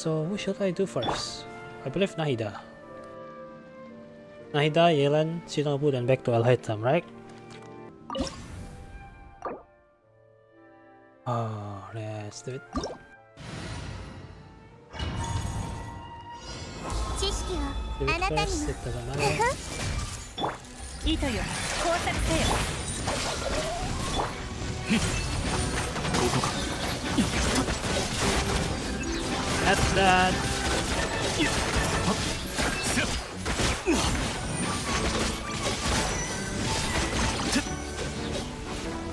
so who should I do first? I believe Nahida. Nahida, Yelan, Shinobu, then back to Alhaitham, right? Oh, let's do it. 知識を Do it あなたに first, も set the mana. 糸よ工作せよここか That's that.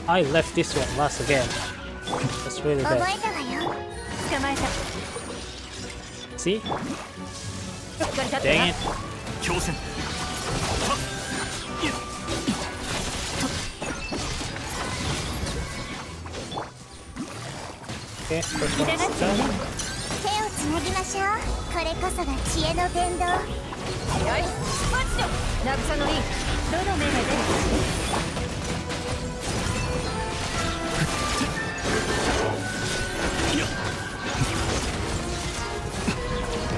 I left this one last again. That's really bad. See? Dang it. Okay, first one's done. つなぎましょうこれこそが知恵の伝道。よいマッチョ渚のリンどの目が出る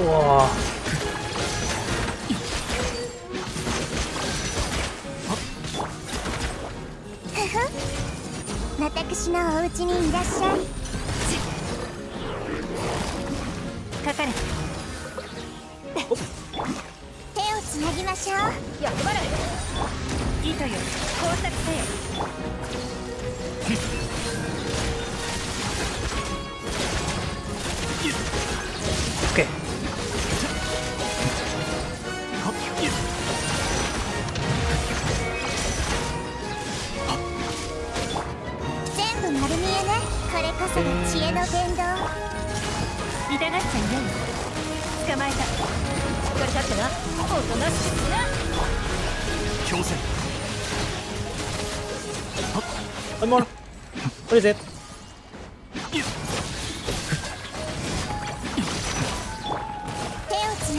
うわ私のお家にいらっしゃい。工作せよ Okay. One more. What is it? 手をつ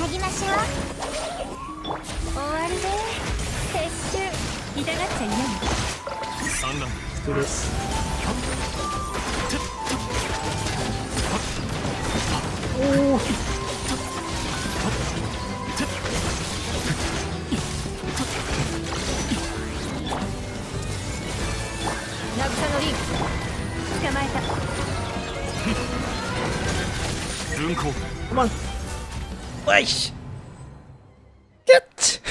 のリン捕まえた運行 come on. Weish. Get.